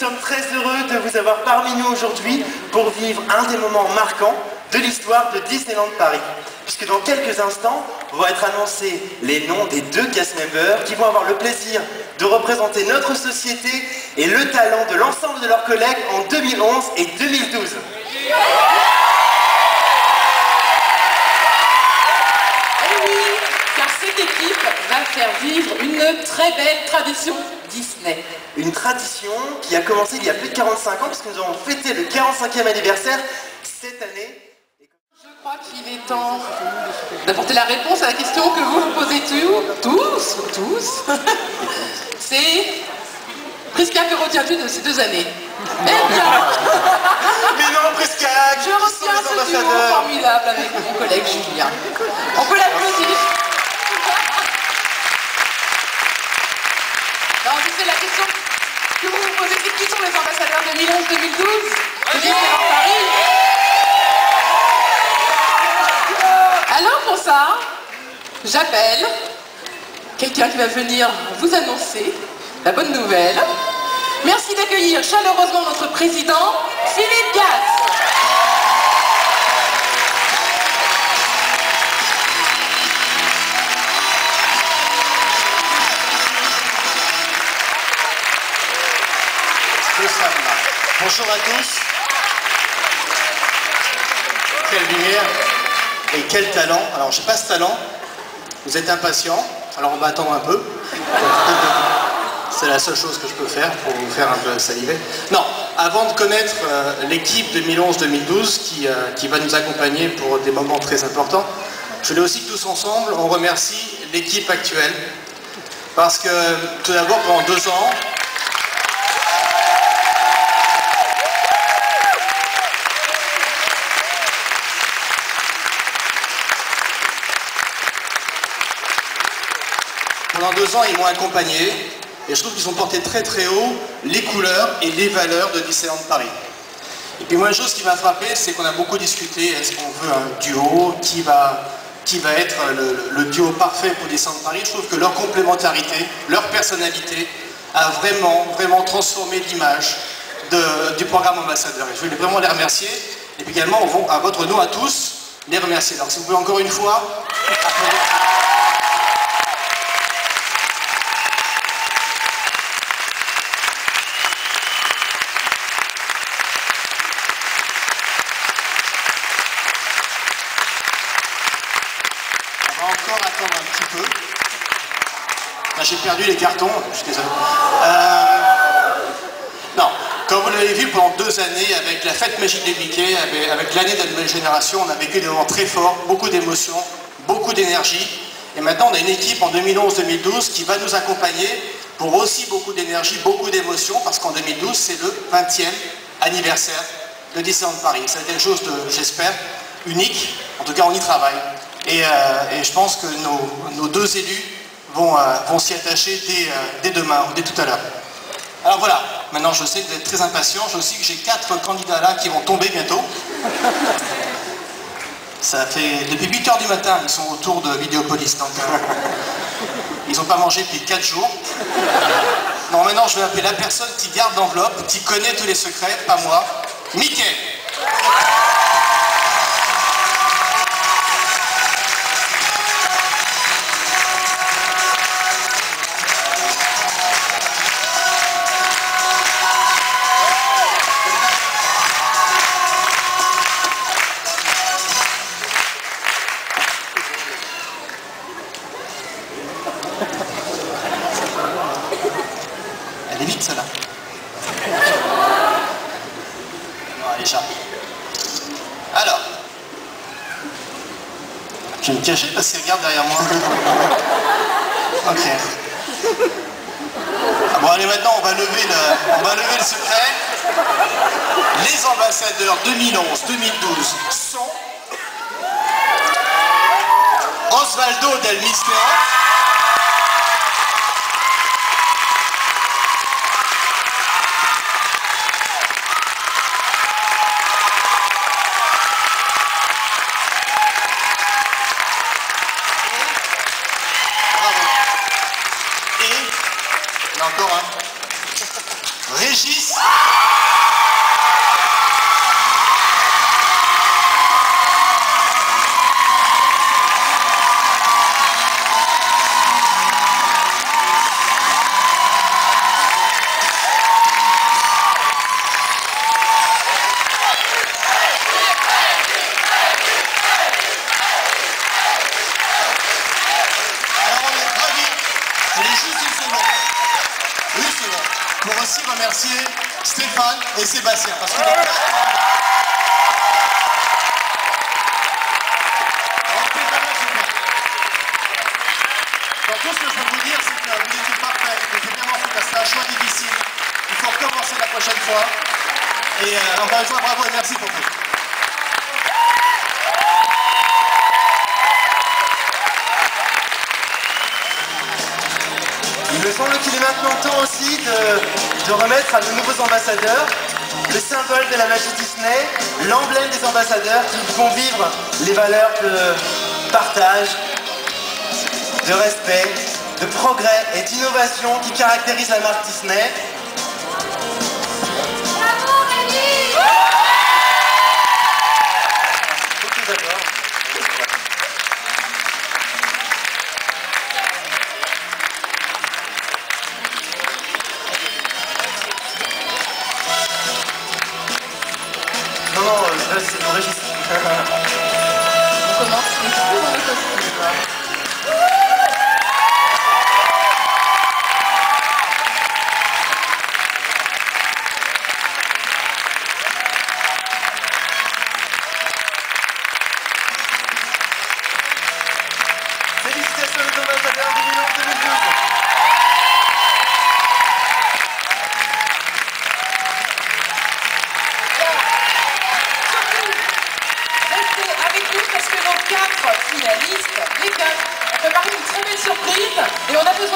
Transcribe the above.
Nous sommes très heureux de vous avoir parmi nous aujourd'hui pour vivre un des moments marquants de l'histoire de Disneyland Paris. Puisque dans quelques instants vont être annoncés les noms des deux cast members qui vont avoir le plaisir de représenter notre société et le talent de l'ensemble de leurs collègues en 2011 et 2012. Faire vivre une très belle tradition Disney. Une tradition qui a commencé il y a plus de 45 ans puisque nous avons fêté le 45e anniversaire cette année. Je crois qu'il est temps d'apporter la réponse à la question que vous vous posez tous, tous. C'est Prisca, que retiens-tu de ces deux années Eh bien, Mais non, Prisca je retiens ce duo formidable avec mon collègue Julien. On peut l'applaudir. Non, c'est la question que vous vous posez, c'est qui sont les ambassadeurs 2011-2012 de Disneyland Paris Alors pour ça, j'appelle quelqu'un qui va venir vous annoncer la bonne nouvelle. Merci d'accueillir chaleureusement notre président, Philippe Gatz. Bonjour à tous. Quelle lumière et quel talent. Alors, j'ai pas ce talent. Vous êtes impatients. Alors, on va attendre un peu. C'est la seule chose que je peux faire pour vous faire un peu saliver. Non, avant de connaître euh, l'équipe 2011-2012 qui, euh, qui va nous accompagner pour des moments très importants, je voulais aussi que tous ensemble, on remercie l'équipe actuelle. Parce que, tout d'abord, pendant deux ans, Pendant deux ans, ils m'ont accompagné et je trouve qu'ils ont porté très très haut les couleurs et les valeurs de Disneyland Paris. Et puis moi, une chose qui m'a frappé, c'est qu'on a beaucoup discuté, est-ce qu'on veut un duo Qui va, qui va être le, duo parfait pour Disneyland Paris? Je trouve que leur complémentarité, leur personnalité a vraiment, vraiment transformé l'image du programme ambassadeur. Et je voulais vraiment les remercier et puis également, on va- à votre nom à tous, les remercier. Alors si vous pouvez encore une fois... On va encore attendre un petit peu. Là, J'ai perdu les cartons, je suis. Euh, Non, comme vous l'avez vu pendant deux années, avec la fête magique des Mickey, avec, l'année de la nouvelle génération, on a vécu des moments très forts, beaucoup d'émotions, beaucoup d'énergie. Et maintenant, on a une équipe en 2011-2012 qui va nous accompagner pour aussi beaucoup d'énergie, beaucoup d'émotions, parce qu'en 2012, c'est le 20e anniversaire de Disneyland Paris. C'est quelque chose de, j'espère, unique. En tout cas, on y travaille. Et, euh, je pense que nos deux élus vont, euh, vont s'y attacher dès, euh, dès demain ou dès tout à l'heure. Alors voilà, maintenant je sais que vous êtes très impatients. Je sais que j'ai quatre candidats là qui vont tomber bientôt. Ça fait depuis 8 heures du matin, ils sont autour de Vidéopolis. Donc, euh, ils n'ont pas mangé depuis 4 jours. Non, maintenant je vais appeler la personne qui garde l'enveloppe, qui connaît tous les secrets, pas moi. Mickey échappe. Alors. Je vais me cacher parce qu'il regarde derrière moi. Ok. Ah Bon allez maintenant on va lever le, on va lever le secret. Les ambassadeurs 2011-2012 sont Osvaldo Del Mistero. Aussi remercier Stéphane et Sébastien. Parce que Donc tout ce que je peux vous dire, c'est que vous n'étiez pas prêts, vous étiez parce que c'est un choix difficile. Il faut recommencer la prochaine fois. Et euh, encore une fois, bravo et merci pour tout. Semble qu'il est maintenant temps aussi de, remettre à de nouveaux ambassadeurs le symbole de la magie Disney, l'emblème des ambassadeurs qui font vivre les valeurs de partage, de respect, de progrès et d'innovation qui caractérisent la marque Disney. Félicitations à nos ambassadeurs du Milan 2012 finalistes, les quatre, ont préparé une très belle surprise et on a besoin